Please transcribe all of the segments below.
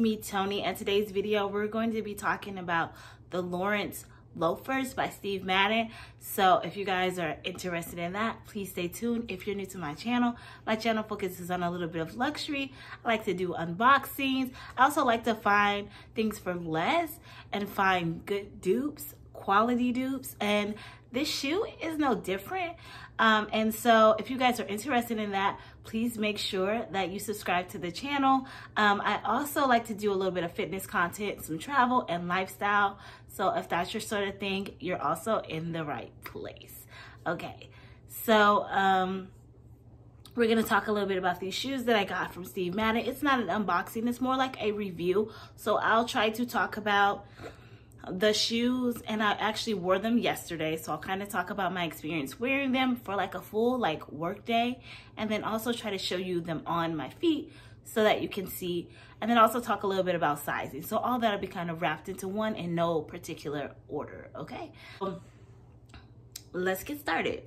me, Toni, and today's video we're going to be talking about the Lawrence Loafers by Steve Madden. So if you guys are interested in that, please stay tuned. If you're new to my channel, my channel focuses on a little bit of luxury. I like to do unboxings. I also like to find things for less and find good dupes, quality dupes. And this shoe is no different. Um, and so if you guys are interested in that, please make sure that you subscribe to the channel. Um, I also like to do a little bit of fitness content, some travel and lifestyle. So if that's your sort of thing, you're also in the right place. Okay, so um, we're gonna talk a little bit about these shoes that I got from Steve Madden. It's not an unboxing, it's more like a review. So I'll try to talk about the shoes and I actually wore them yesterday. So I'll kind of talk about my experience wearing them for like a full like work day and then also try to show you them on my feet so that you can see and then also talk a little bit about sizing. So all that'll be kind of wrapped into one in no particular order, okay? Let's get started.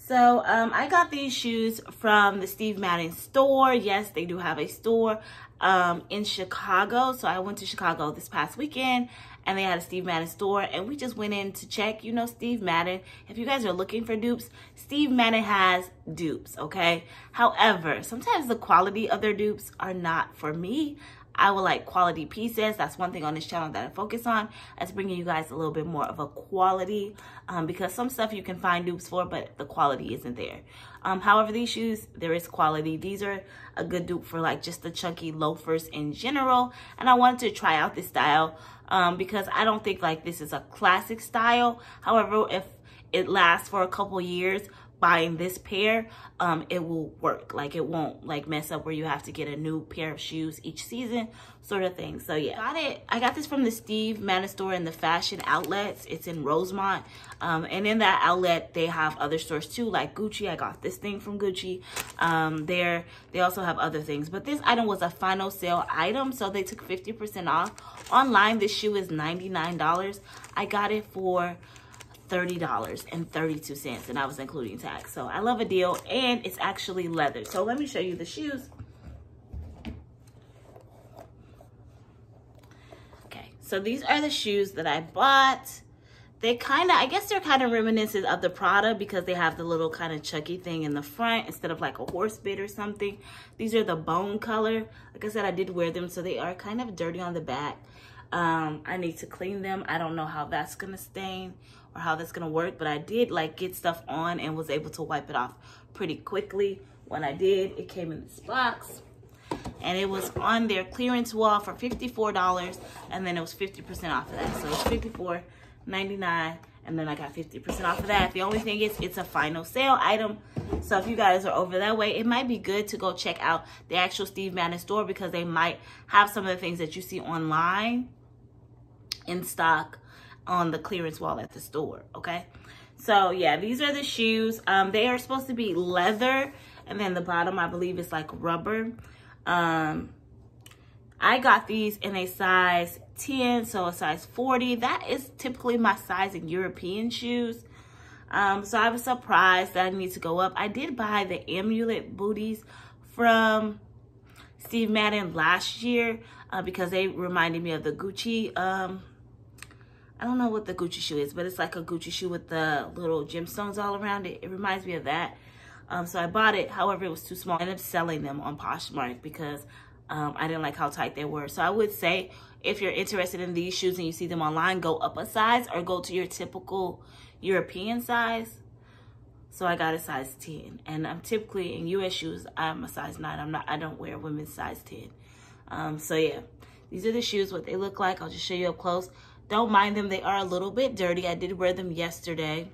So um, I got these shoes from the Steve Madden store. Yes, they do have a store um, in Chicago. So I went to Chicago this past weekend and they had a Steve Madden store and we just went in to check, you know, Steve Madden. If you guys are looking for dupes, Steve Madden has dupes, okay? However, sometimes the quality of their dupes are not for me. I would like quality pieces. That's one thing on this channel that I focus on. Is bringing you guys a little bit more of a quality um, because some stuff you can find dupes for, but the quality isn't there. Um, however, these shoes, there is quality. These are a good dupe for like just the chunky loafers in general. And I wanted to try out this style um, because I don't think like this is a classic style. However, if it lasts for a couple years, buying this pair, um, it will work. Like it won't like mess up where you have to get a new pair of shoes each season sort of thing. So yeah, I got it. I got this from the Steve Madden store in the fashion outlets. It's in Rosemont. Um, and in that outlet, they have other stores too, like Gucci. I got this thing from Gucci. Um, there, they also have other things. But this item was a final sale item, so they took 50% off. Online, this shoe is $99. I got it for $30.32 and I was including tax. So I love a deal and it's actually leather. So let me show you the shoes. Okay, so these are the shoes that I bought. They kind of, I guess they're kind of reminiscent of the Prada because they have the little kind of chucky thing in the front instead of like a horse bit or something. These are the bone color. Like I said, I did wear them, so they are kind of dirty on the back. Um, I need to clean them. I don't know how that's going to stain or how that's gonna work, but I did like get stuff on and was able to wipe it off pretty quickly. When I did, it came in this box and it was on their clearance wall for $54 and then it was 50% off of that. So it's $54.99 and then I got 50% off of that. The only thing is it's a final sale item. So if you guys are over that way, it might be good to go check out the actual Steve Madden store because they might have some of the things that you see online in stock on the clearance wall at the store, okay? So yeah, these are the shoes. Um, they are supposed to be leather, and then the bottom, I believe, is like rubber. Um, I got these in a size 10, so a size 40. That is typically my size in European shoes. Um, so I was surprised that I need to go up. I did buy the amulet booties from Steve Madden last year uh, because they reminded me of the Gucci um, I don't know what the Gucci shoe is, but it's like a Gucci shoe with the little gemstones all around it. It reminds me of that. Um, so I bought it. However, it was too small. I ended up selling them on Poshmark because um, I didn't like how tight they were. So I would say if you're interested in these shoes and you see them online, go up a size or go to your typical European size. So I got a size 10. And I'm typically in US shoes, I'm a size 9. I'm not I don't wear women's size 10. Um, so yeah, these are the shoes, what they look like. I'll just show you up close. Don't mind them. They are a little bit dirty. I did wear them yesterday,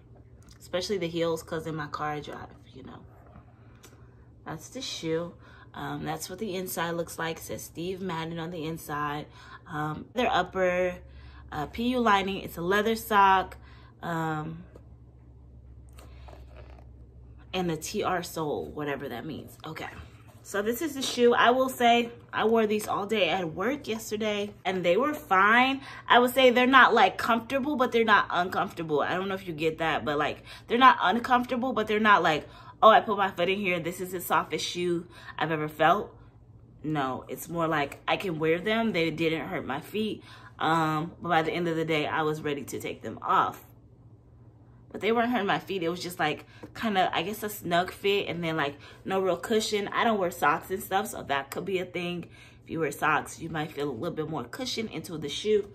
especially the heels because in my car I drive, you know. That's the shoe. Um, that's what the inside looks like. It says Steve Madden on the inside. Um, their upper uh, PU lining. It's a leather sock. Um, and the TR sole, whatever that means. Okay. So this is the shoe. I will say I wore these all day at work yesterday and they were fine. I would say they're not like comfortable, but they're not uncomfortable. I don't know if you get that, but like they're not uncomfortable, but they're not like, oh, I put my foot in here. This is the softest shoe I've ever felt. no, it's more like I can wear them. They didn't hurt my feet. Um, but by the end of the day, I was ready to take them off. But they weren't hurting my feet. It was just like kind of, I guess, a snug fit and then like no real cushion. I don't wear socks and stuff, so that could be a thing. If you wear socks, you might feel a little bit more cushion into the shoe.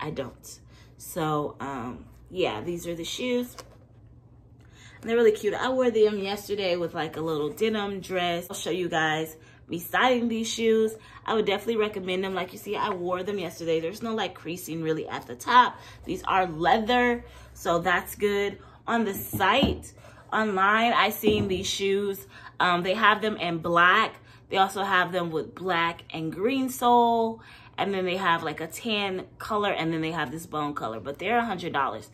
I don't. So, um, yeah, these are the shoes. they're really cute. I wore them yesterday with like a little denim dress. I'll show you guys me styling these shoes. I would definitely recommend them. Like you see, I wore them yesterday. There's no like creasing really at the top. These are leather, so that's good. On the site, online, I seen these shoes. Um, they have them in black. They also have them with black and green sole. And then they have like a tan color and then they have this bone color. But they're a $100.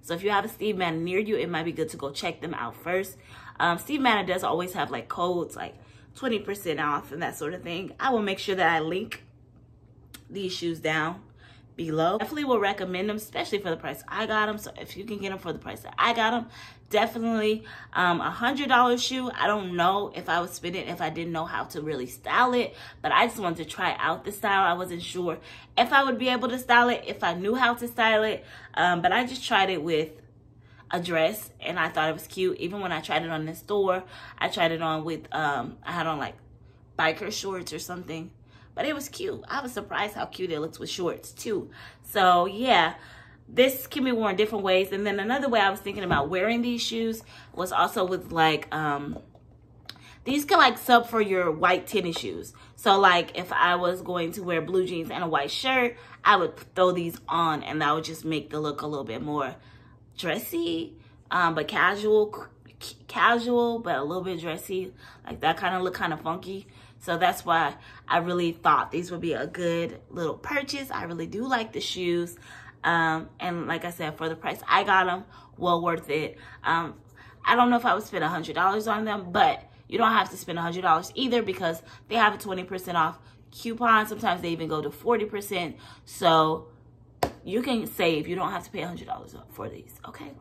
So if you have a Steve Madden near you, it might be good to go check them out first. Um, Steve Madden does always have like codes like 20% off and that sort of thing. I will make sure that I link these shoes down below. Definitely will recommend them, especially for the price I got them. So if you can get them for the price that I got them, definitely um, a $100 shoe. I don't know if I would spend it if I didn't know how to really style it, but I just wanted to try out the style. I wasn't sure if I would be able to style it, if I knew how to style it, um, but I just tried it with a dress and I thought it was cute. Even when I tried it on the store, I tried it on with, um, I had on like biker shorts or something. But it was cute. I was surprised how cute it looks with shorts too. So yeah, this can be worn different ways. And then another way I was thinking about wearing these shoes was also with like, um, these can like sub for your white tennis shoes. So like if I was going to wear blue jeans and a white shirt, I would throw these on and that would just make the look a little bit more dressy, um, but casual, casual, but a little bit dressy. Like that kind of look kind of funky. So that's why I really thought these would be a good little purchase. I really do like the shoes. Um, and like I said, for the price I got them, well worth it. Um, I don't know if I would spend a $100 on them, but you don't have to spend a $100 either because they have a 20% off coupon. Sometimes they even go to 40%. So you can save. You don't have to pay $100 for these, okay?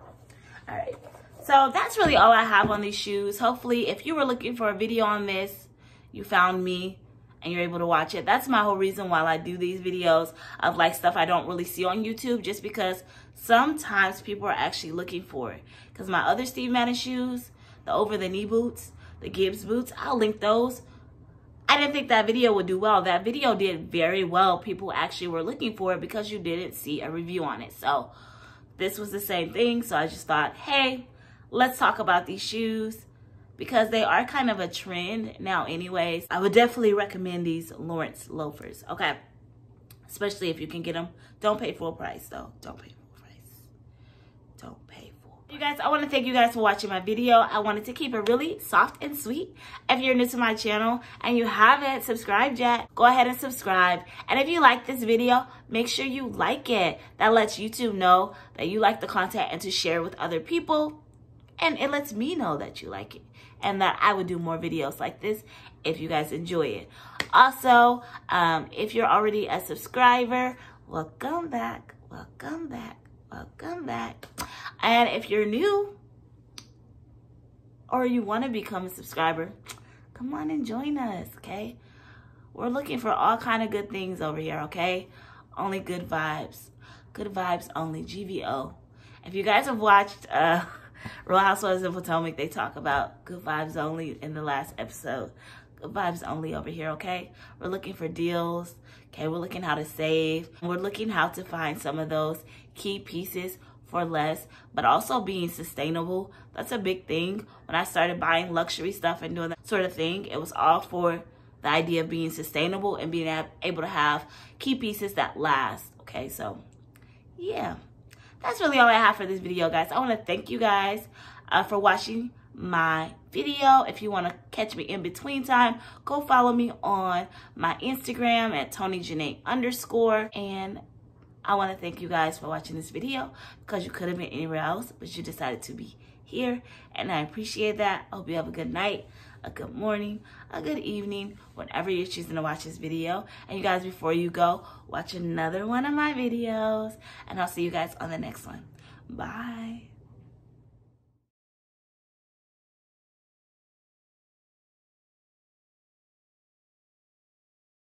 All right. So that's really all I have on these shoes. Hopefully, if you were looking for a video on this, you found me and you're able to watch it. That's my whole reason why I do these videos of like stuff I don't really see on YouTube just because sometimes people are actually looking for it. Because my other Steve Madden shoes, the over the knee boots, the Gibbs boots, I'll link those. I didn't think that video would do well. That video did very well. People actually were looking for it because you didn't see a review on it. So this was the same thing. So I just thought, hey, let's talk about these shoes because they are kind of a trend now anyways. I would definitely recommend these Lawrence loafers, okay? Especially if you can get them. Don't pay full price though. Don't pay full price. Don't pay you guys, I want to thank you guys for watching my video. I wanted to keep it really soft and sweet. If you're new to my channel and you haven't subscribed yet, go ahead and subscribe. And if you like this video, make sure you like it. That lets YouTube know that you like the content and to share with other people. And it lets me know that you like it and that I would do more videos like this if you guys enjoy it. Also, um, if you're already a subscriber, welcome back, welcome back, welcome back. And if you're new or you want to become a subscriber, come on and join us, okay? We're looking for all kind of good things over here, okay? Only good vibes. Good vibes only, GVO. If you guys have watched uh, Real Housewives of Potomac, they talk about good vibes only in the last episode. Good vibes only over here, okay? We're looking for deals, okay? We're looking how to save. We're looking how to find some of those key pieces for less, but also being sustainable. That's a big thing. When I started buying luxury stuff and doing that sort of thing, it was all for the idea of being sustainable and being able to have key pieces that last. Okay, so yeah, that's really all I have for this video, guys. I want to thank you guys uh, for watching my video. If you want to catch me in between time, go follow me on my Instagram at Toni Janae underscore. And I want to thank you guys for watching this video because you could have been anywhere else, but you decided to be here. And I appreciate that. I hope you have a good night, a good morning, a good evening, whenever you're choosing to watch this video. And you guys, before you go, watch another one of my videos. And I'll see you guys on the next one. Bye.